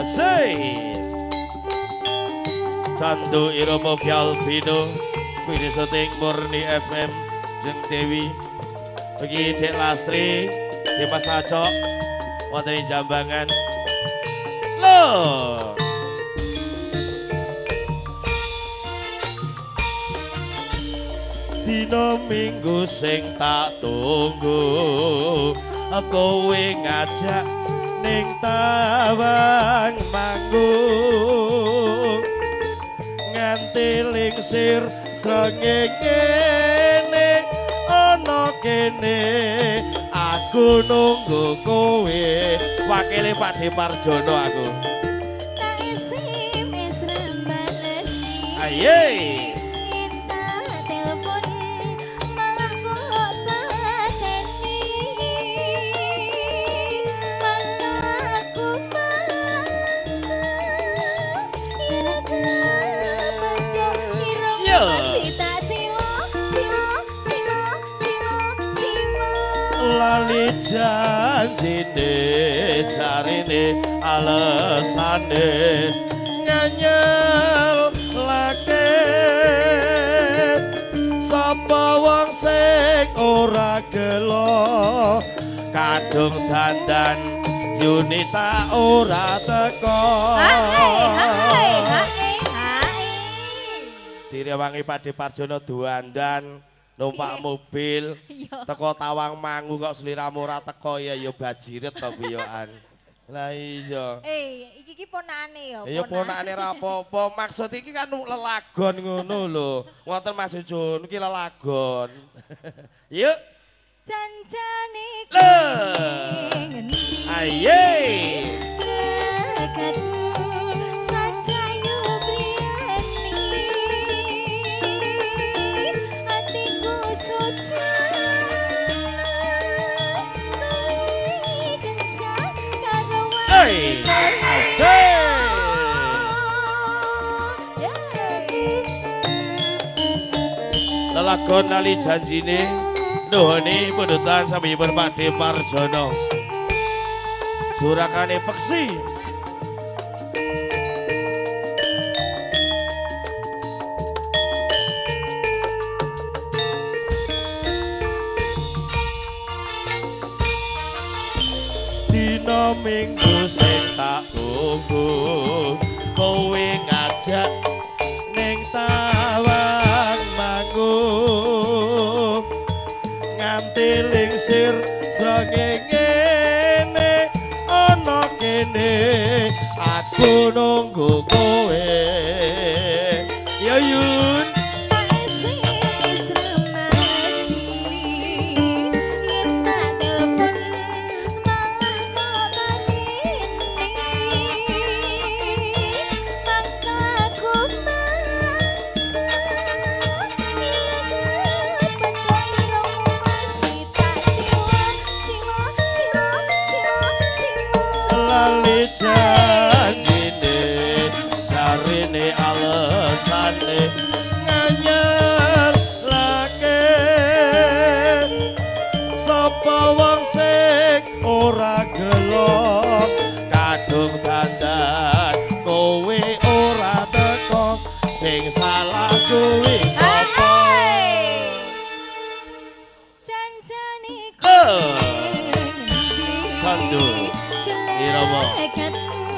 Asik. Candu Iromo Galvino Kuwi syuting Murni FM Jeng Dewi. Bagi Dek Lastri Dimas Acok Wonten Jambangan. Loh Dino minggu sing tak tunggu Kowe ngajak ning tawang manggung nganti lingsir srengenge ana kene. Aku nunggu kowe. Wakile Pak Deparjono aku. Tak SMS rembalesi aye. Kita lali janjine jarine alesane. Nganyel lake sapa wong sing ora gelo? Kadung dandan Yunita ora teko. Hai, hai, hai, hai direwangi Pak Parjono duandan numpak mobil teko tawang mangu kok seliramu ora teko ya ya bajiret to piyokan lah iya. Eh, iki iki ponane ya. ya ponakane. ra apa-apa. Maksud iki kan lelagon ngono lho. Wonten Mas Jun iki lelagon. Yuk. Janjane Leh. ngendi Hey, asik. lelagon nali janjine. Nuhuni penutan samipun Pak Parjono. Surakane peksi minggu sing tak tunggu kowe ngajak ning tawang manggung nganti lingsir srengenge ana kene aku nunggu kowe lali janjine jarine alesane nganyar lake sapa wong sing ora gelo kadung dandan kowe ora teko sing salah kuwi sapa? Eh, Sandu, ええー、ラバ。